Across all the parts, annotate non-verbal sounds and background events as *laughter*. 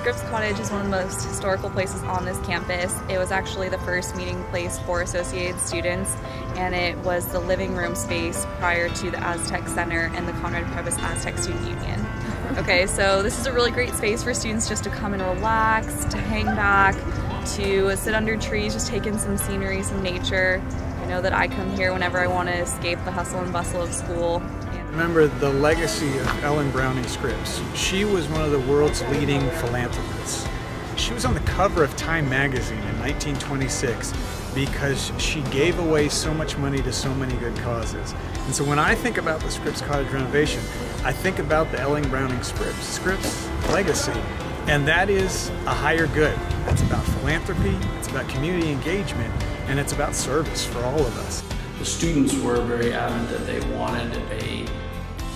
Scripps Cottage is one of the most historical places on this campus. It was actually the first meeting place for associated students and it was the living room space prior to the Aztec Center and the Conrad Prebys Aztec Student Union. *laughs* Okay, so this is a really great space for students just to come and relax, to hang back, to sit under trees, just take in some scenery, some nature. I know that I come here whenever I want to escape the hustle and bustle of school Remember the legacy of Ellen Browning Scripps. She was one of the world's leading philanthropists. She was on the cover of Time magazine in 1926 because she gave away so much money to so many good causes. And so when I think about the Scripps Cottage renovation, I think about the Ellen Browning Scripps, Scripps legacy. And that is a higher good. It's about philanthropy, it's about community engagement, and it's about service for all of us. The students were very adamant that they wanted a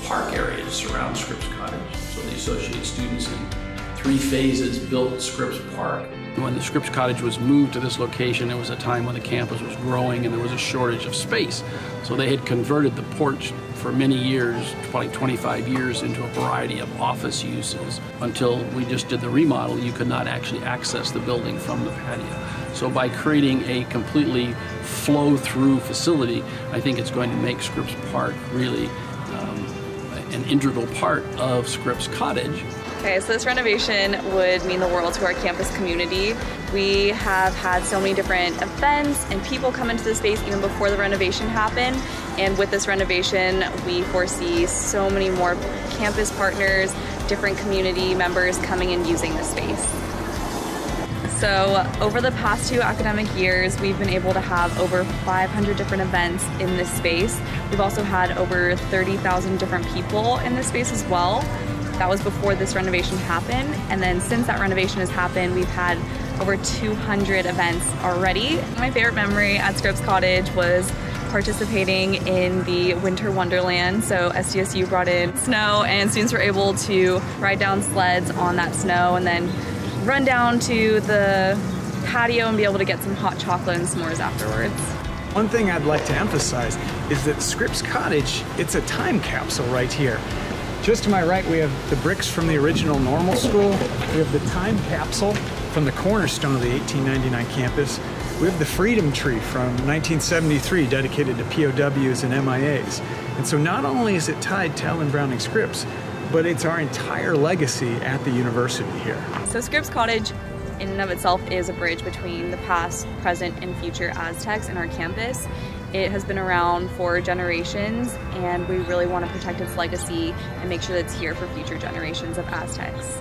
park area to surround Scripps Cottage. So the associate students in three phases built Scripps Park. When the Scripps Cottage was moved to this location, it was a time when the campus was growing and there was a shortage of space. So they had converted the porch for many years, probably 25 years, into a variety of office uses. Until we just did the remodel, you could not actually access the building from the patio. So by creating a completely flow-through facility, I think it's going to make Scripps Park really um, an integral part of Scripps Cottage. Okay, so this renovation would mean the world to our campus community. We have had so many different events and people come into the space even before the renovation happened. And with this renovation, we foresee so many more campus partners, different community members coming and using the space. So over the past two academic years, we've been able to have over 500 different events in this space. We've also had over 30,000 different people in this space as well. That was before this renovation happened. And then since that renovation has happened, we've had over 200 events already. My favorite memory at Scripps Cottage was participating in the Winter Wonderland. So SDSU brought in snow and students were able to ride down sleds on that snow and then run down to the patio and be able to get some hot chocolate and s'mores afterwards. One thing I'd like to emphasize is that Scripps Cottage, it's a time capsule right here. Just to my right, we have the bricks from the original normal school. We have the time capsule from the cornerstone of the 1899 campus. We have the Freedom Tree from 1973 dedicated to POWs and MIAs. And so not only is it tied to Ellen Browning Scripps, but it's our entire legacy at the university here. So Scripps Cottage in and of itself is a bridge between the past, present, and future Aztecs in our campus. It has been around for generations and we really want to protect its legacy and make sure that it's here for future generations of Aztecs.